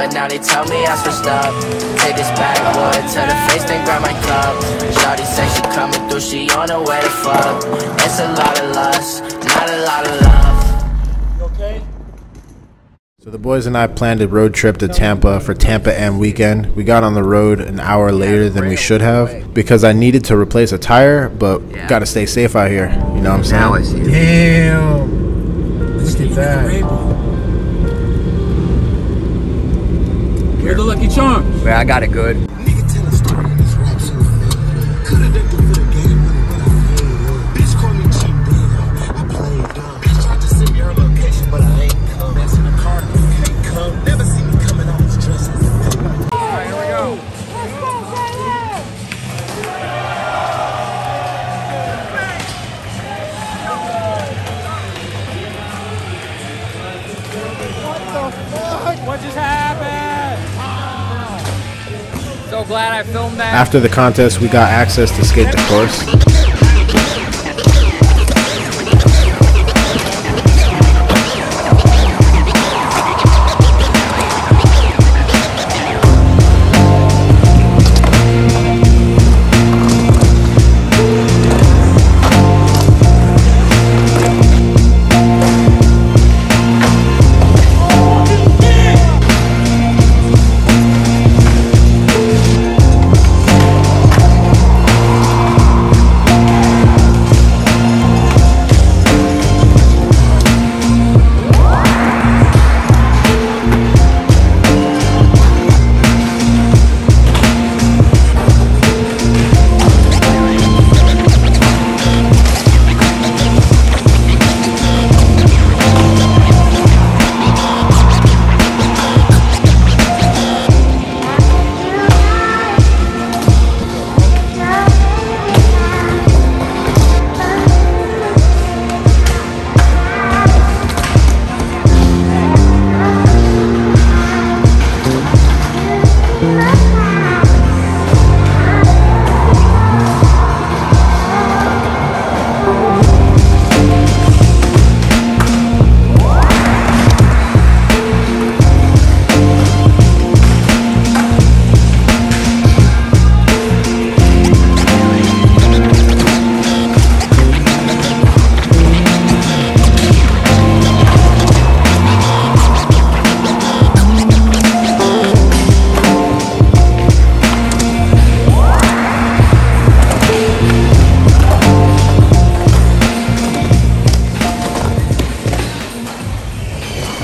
but now they tell me I switched up. Take this backwood to the face, then grab my cup. Shawty say she coming through, she on her way to fuck. It's a lot of lust, not a lot of love. You okay? So the boys and I planned a road trip to Tampa for Tampa Am weekend. We got on the road an hour later than we should have because I needed to replace a tire, but got to stay safe out here. You know what I'm saying? Now I see. Damn. Look at that. Where's the Lucky Charms? Man, I got it good. After the contest, we got access to skate the course.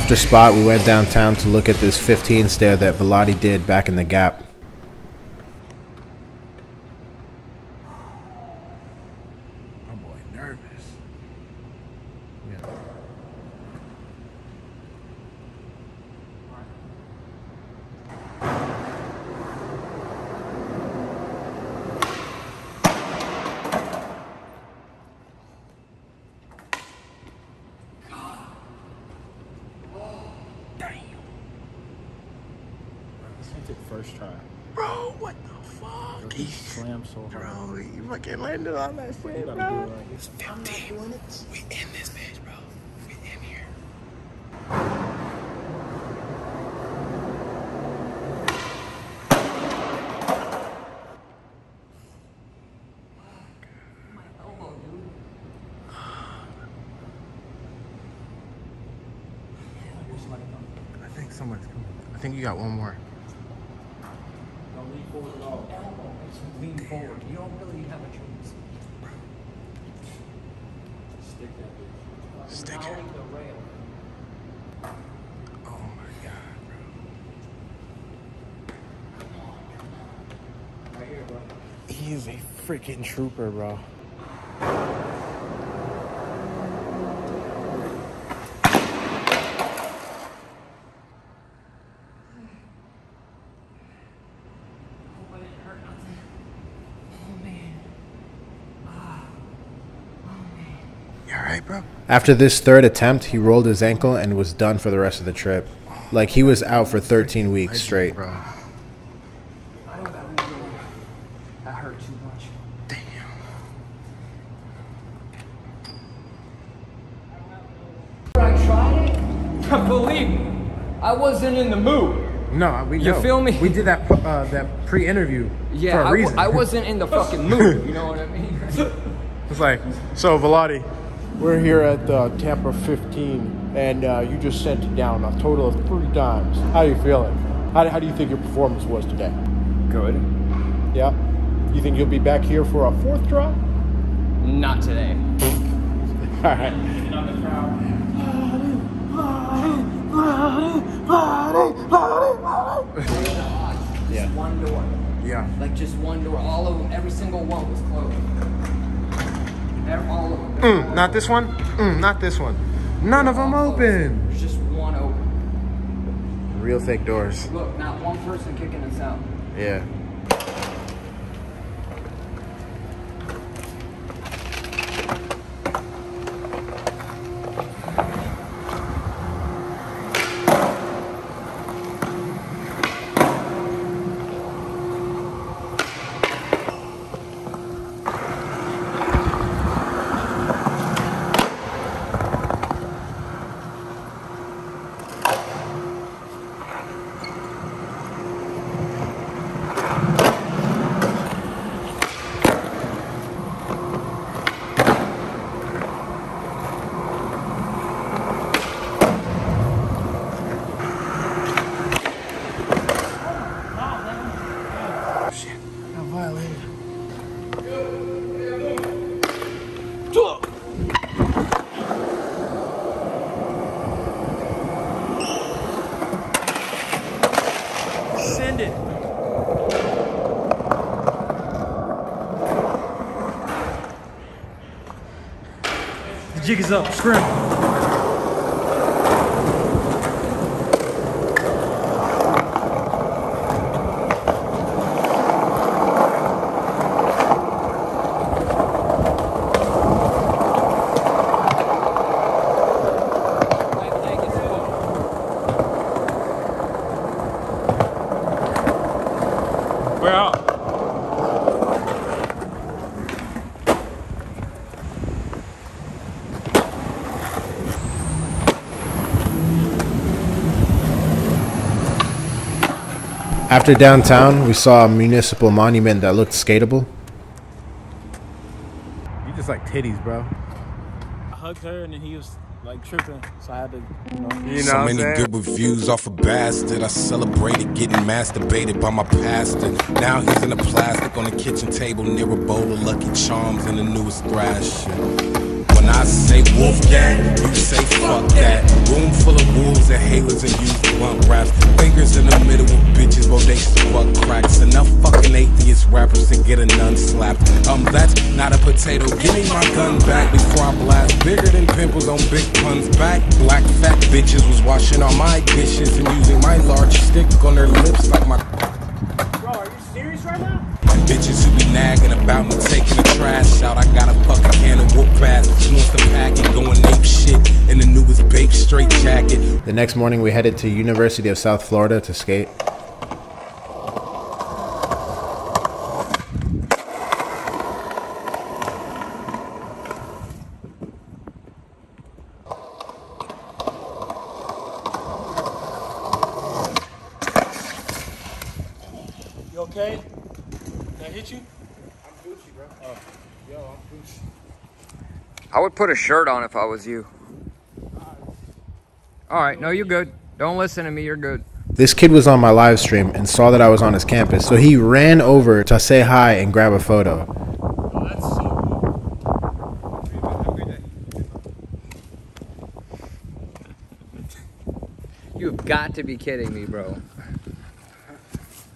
After spot, we went downtown to look at this 15 stair that Vladi did back in the gap. First try. Bro, what the fuck? He slammed so hard. Bro, you fucking landed on that shit, bro. It's 15. We in this bitch, bro. We in here. I think someone's coming. I think you got one more. Don't lean forward at all. Lean forward. You don't really have a choice. Stick that bitch. Stick it. The rail. Oh my god, Right here, bro. bro. He is a freaking trooper, bro. You alright, bro? After this third attempt, he rolled his ankle and was done for the rest of the trip. Like he was out for 13 weeks straight. Bro. I don't got to really. That hurt too much. I tried it. Believe me, I wasn't in the mood. No, we You know. feel me? We did that uh, that pre-interview Yeah, for a I, w- reason. I wasn't in the fucking mood. You know what I mean? It's like, So Vladi, we're here at uh, Tampa 15, and uh, you just sent it down a total of three times. How are you feeling? How, how do you think your performance was today? Good. Yeah. You think you'll be back here for a fourth try? Not today. All right. Yeah. One door. yeah. Like just one door. All of them. Every single one was closed. Every, all of them. Mm, not this one. Mm, not this one. None of them open. There's just one open. Real fake doors. Look, not one person kicking us out. Yeah. The jig is up. Scrim. We're out. After downtown, we saw a municipal monument that looked skatable. You just like titties, bro. I hugged her and then he was like tripping, so I had to, you know. You know so what I'm many saying? good reviews off a bastard. I celebrated getting masturbated by my pastor. Now he's in a plastic on the kitchen table near a bowl of Lucky Charms and the newest thrash. When I say wolf gang, you say fuck that. Room full of wolves and halos and used blunt raps. Bitches, bodacious butt cracks. Enough fucking atheist rappers to get a nun slapped. Um, that's not a potato. Give me my gun back before I blast. Bigger than pimples on big puns back. Black fat bitches was washing all my dishes and using my large stick on their lips like my. Bro, are you serious right now? Bitches who be nagging about me taking the trash out. I got a fucking can of whoop ass. She wants to pack it, going ape shit in the newest babe straight jacket. The next morning, we headed to University of South Florida to skate. You okay? Did I hit you? Bro. Uh. Yo, I'm Gucci. I would put a shirt on if I was you. All right, no, you're good. Don't listen to me. You're good. This kid was on my live stream and saw that I was on his campus, so he ran over to say hi and grab a photo. Oh, that's so cool. Have a great day. You've got to be kidding me, bro.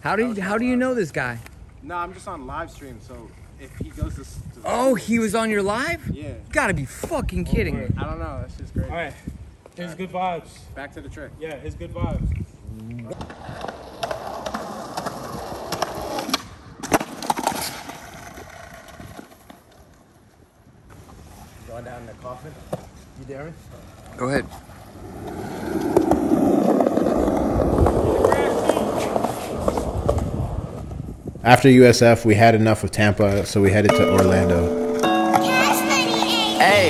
How do you, how do you know this guy? No, I'm just on live stream, so if he goes to, to Oh, he was on your live? yeah, You gotta be fucking oh, kidding me. I don't know. That's just great. All right. His good vibes. Back to the trick. Yeah, his good vibes. Going down in the coffin. You Darren? Go ahead. After USF, we had enough of Tampa, so we headed to Orlando. Hey,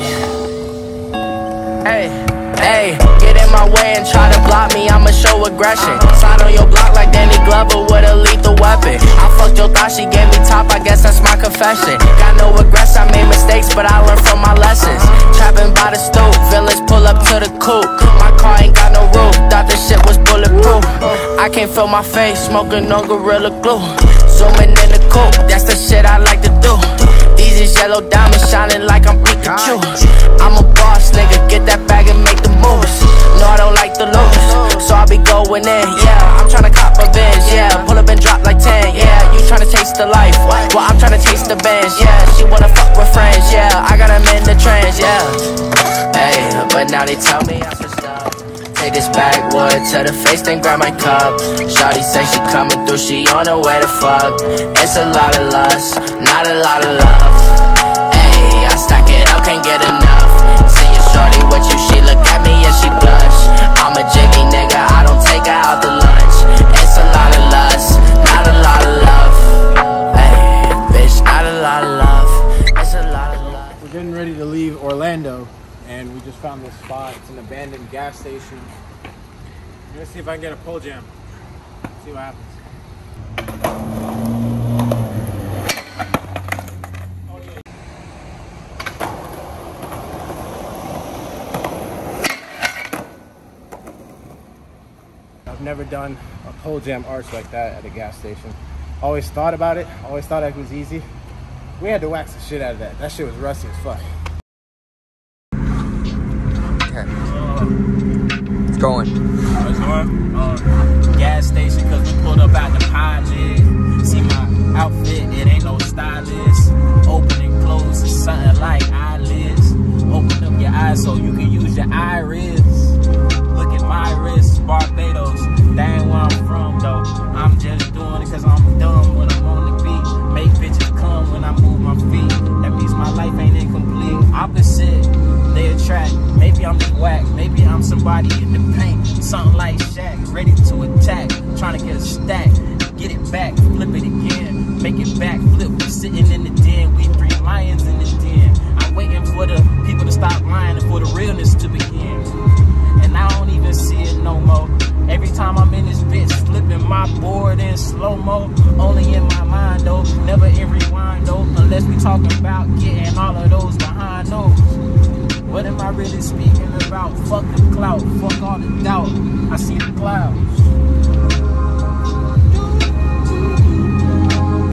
hey, hey, get in my way and try to block me, I'ma show aggression. Slide on your block profession. Got no regrets, I guess that's my confession Got no regrets, I made mistakes, but I learned from my lessons. Trapping by the stove, villains pull up to the coupe. My car ain't got no roof, thought this shit was bulletproof. I can't feel my face, smoking on Gorilla Glue. Zooming in the coupe, that's the shit I like to do. These is yellow diamonds shining like I'm Pikachu. I'm a Hey, but now they tell me I should stop. Take this backwood to the face, then grab my cup. Shawty say she coming through, she on her way to fuck. It's a lot of lust, not a lot of love. Hey, I stack it up, can't get enough. Seeing shorty with you, she look at me and she blush. I'm a jiggy nigga, I don't take her out to lunch. And we just found this spot. It's an abandoned gas station. I'm gonna see if I can get a pole jam. See what happens. I've never done a pole jam arch like that at a gas station. Always thought about it. Always thought it was easy. We had to wax the shit out of that. That shit was rusty as fuck. It's going. What's going? Uh, gas station, cause we pulled up out the pilot. See my outfit, it ain't no stylist. Open and close is something like eyelids. Open up your eyes so you can use your iris. Look at my wrist, Barbados.